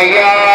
Yeah.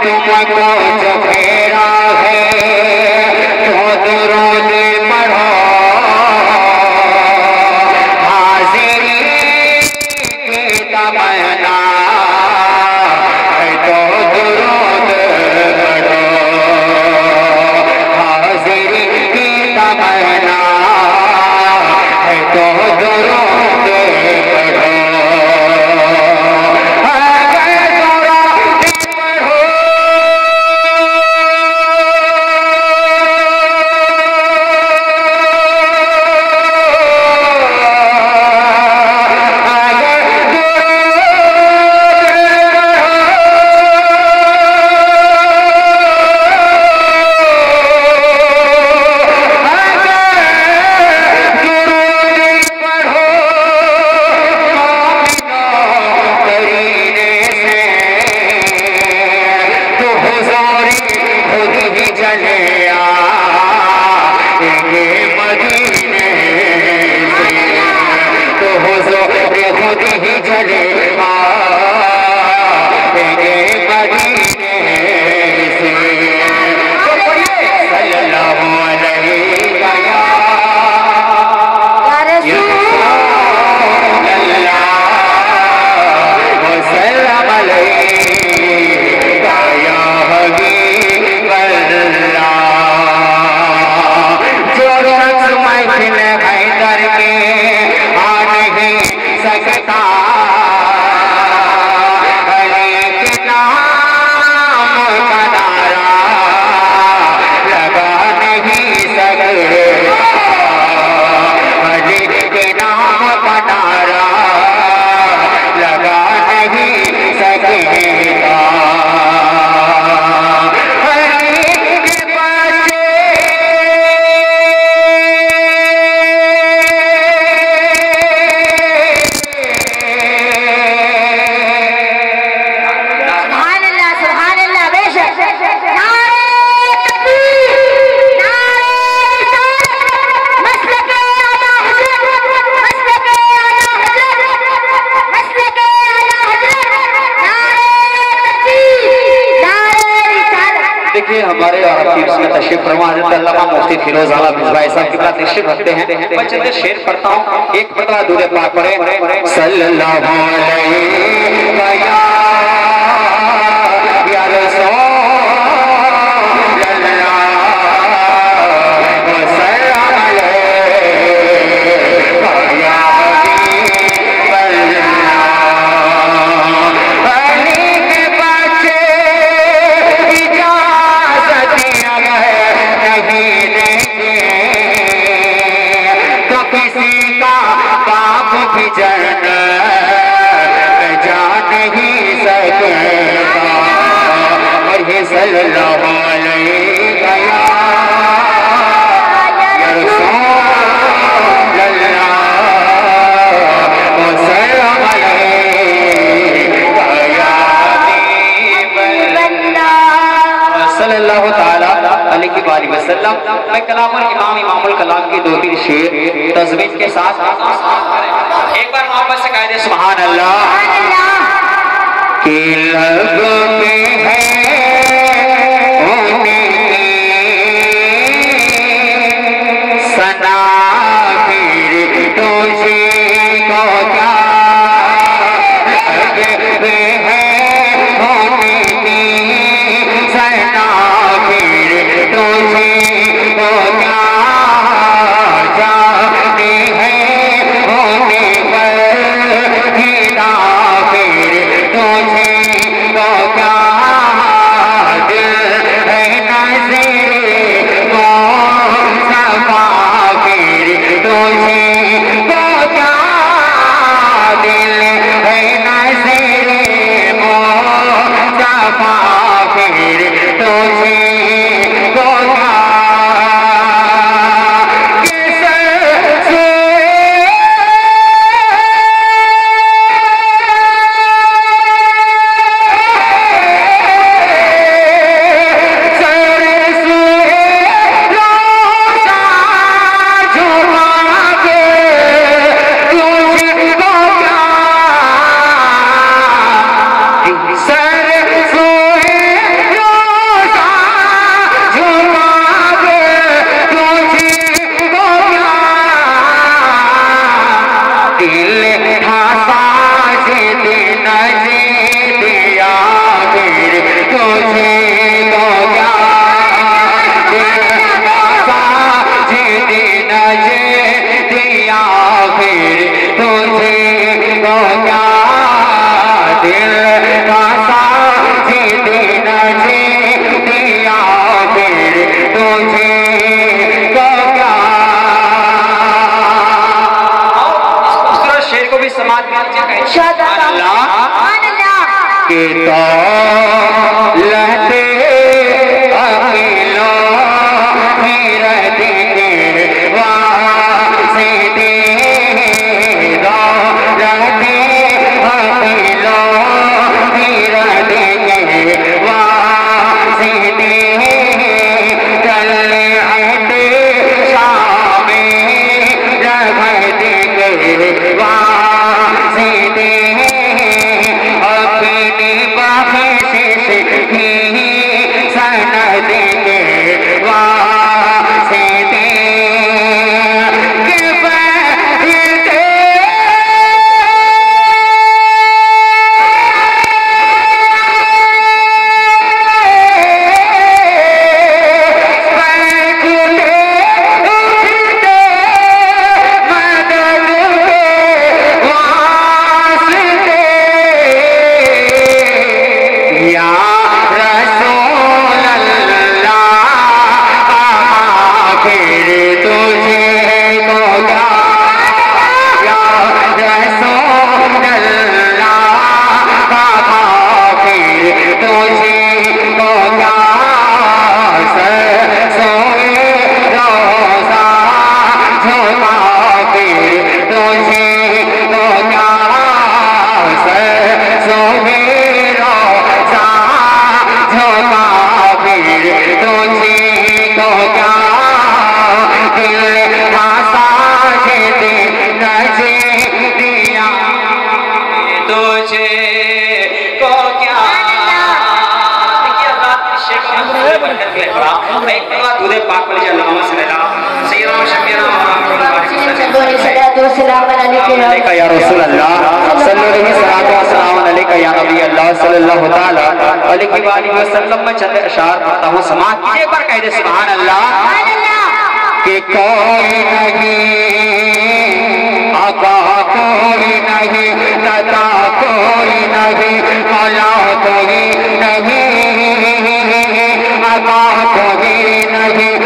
Thank you. ہمارے اور appeal میں تشریف فرما، حضرت اللہ مفتی فیروز اعلیٰ مصباح صاحب کی بات تشریف رکھتے ہیں۔ میں چند شعر پڑھتا ہوں۔ ایک مرتبہ دور پاک پڑھیں۔ صلی اللہ علیہ وسلم کلام اور امام امام الکلام کی دو تین شیر تزمین کے ساتھ ایک بار محمد سے قائد سبحان اللہ۔ کہ لب میں ہے علیکہ یا رسول اللہ صلی اللہ علیہ وسلم علیکہ یا نبی اللہ صلی اللہ علیہ وسلم علیکہ علیہ وسلم میں چند اشار پڑھتا ہوں سمات یہ پر کہہ دے سبحان اللہ کہ کوئی نہیں آقا کوئی نہیں ندا کوئی نہیں مولا کوئی نہیں آقا کوئی نہیں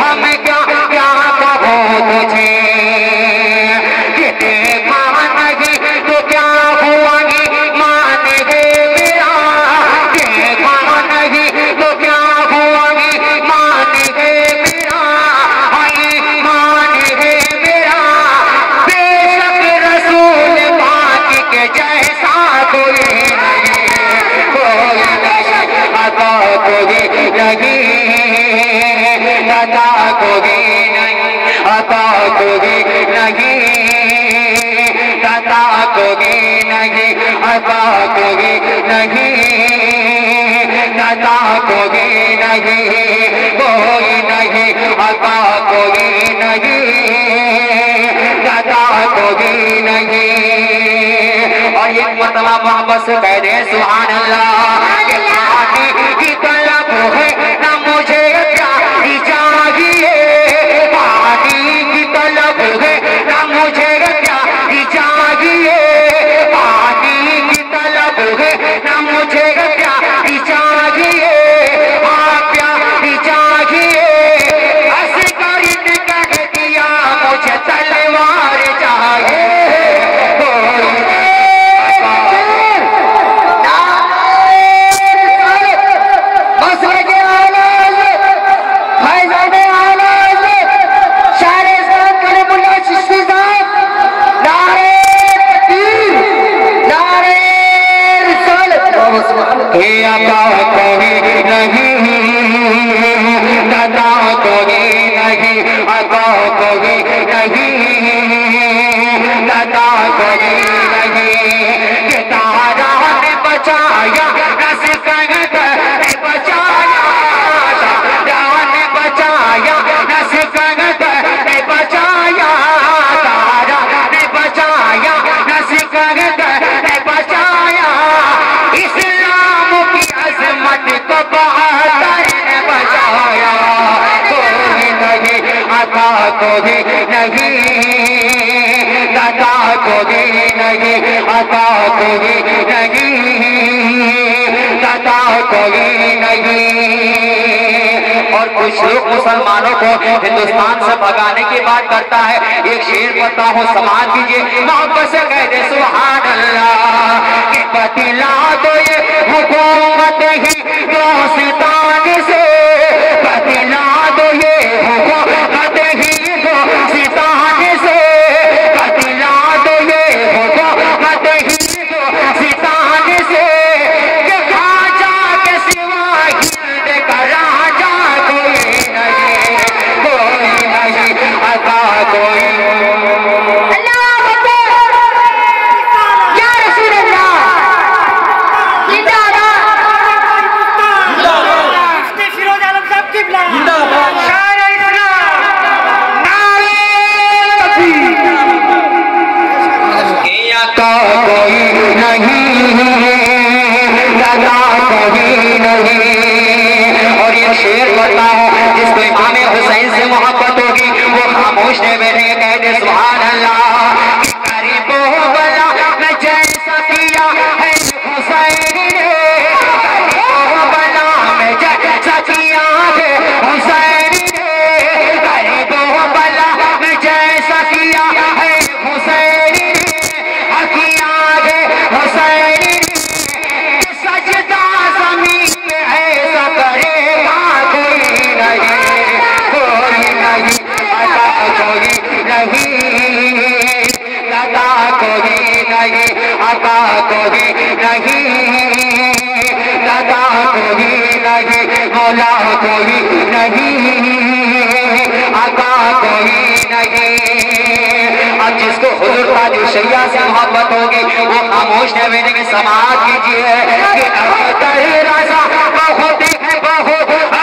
ہم کیا کیا کہو تجھے؟ کوئی نہیں عطا کوئی نہیں عطا کوئی نہیں۔ عطا کوئی نہیں عطا کوئی نہیں۔ عطا کوئی نہیں کوئی نہیں عطا کوئی نہیں۔ عطا کوئی نہیں۔ اور ایک مرتبہ محبت مطلب سے کہہ دیں سبحان اللہ۔ کہ عطا کوئی نہیں عطا کوئی نہیں، عطا کوئی نہیں عطا کوئی نہیں۔ اور کچھ لوگ مسلمانوں کو ہندوستان سے بھگانے کی بات کرتا ہے، ایک شیر پتا ہوں سماج کیجیے محبت سے کہہ دے، سبحان اللہ، کہ بتلا دو یہ حکومت ہوتا ہے جس کو امام حسین سے محبت ہوگی۔ وہ خاموش نے بیٹھے کہہ دے سبحان کوئی نہیں کوئی نہیں۔ اب جس کو حضور قادر شیعہ سے محبت ہوگی، وہ خاموش ہے میرے میں سماعت کیجیے کہ رضا بہت ہے بہت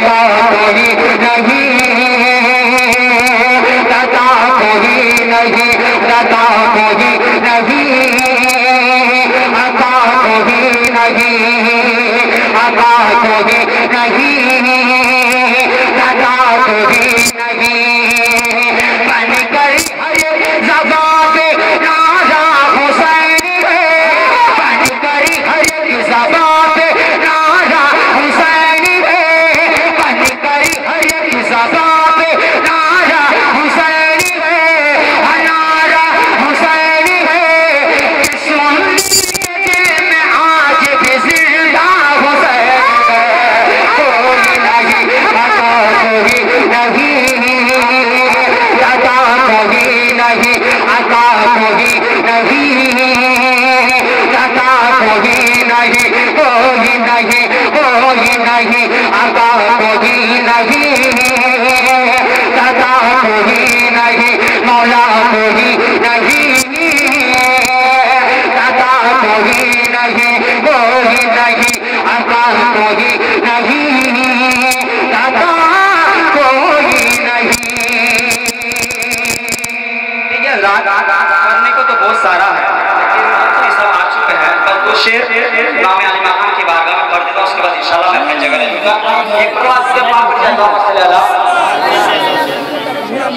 تھا امام علی مقام کی بارگاہ میں پڑھ دیتا اس کے بعد انشاءاللہ میں اپنے جگہ لے لوں گا۔ ایک بڑا عزیز پاک کر جائے اللہ صلی اللہ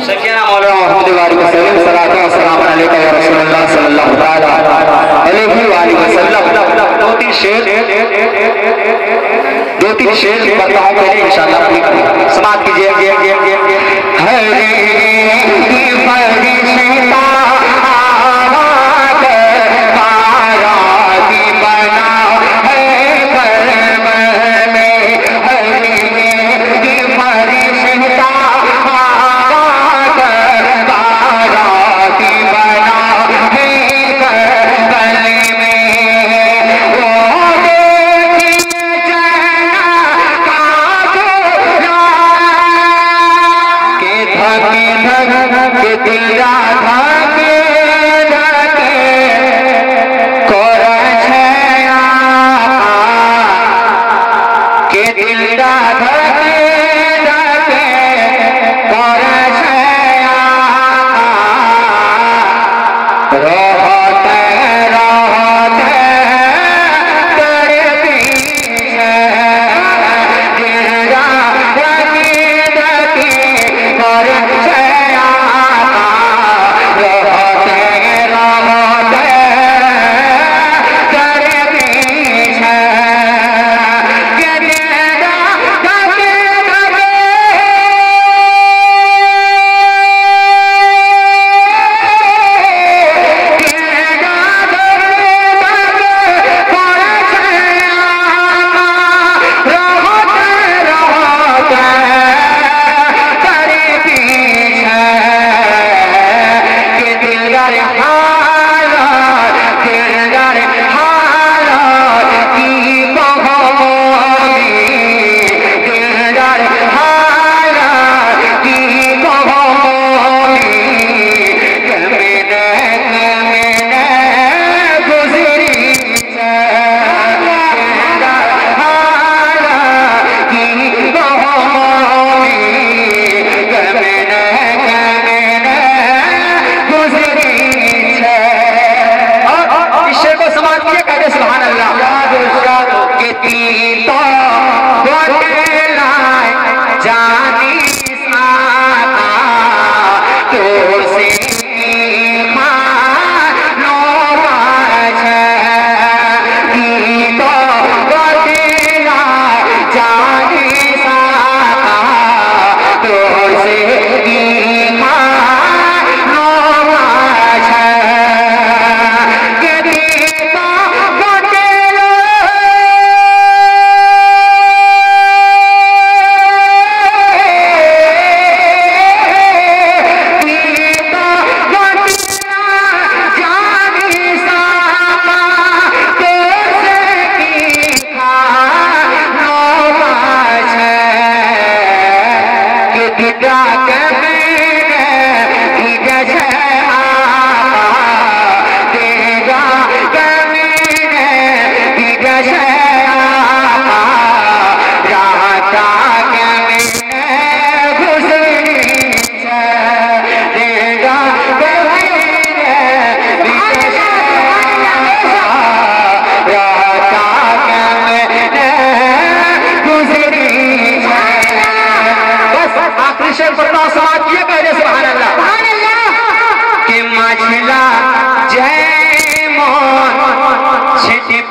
سکینہ مولانا محمد واری وسلم صلات و سلام علیکہ یا رسول اللہ صلی اللہ علیہ وآلہ علیہ وآلہ وسلم۔ دو تین شیر، دو تین شیر بتاؤں کے لیے انشاءاللہ سمات کیجیے ہر دین کی فرشتہ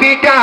invita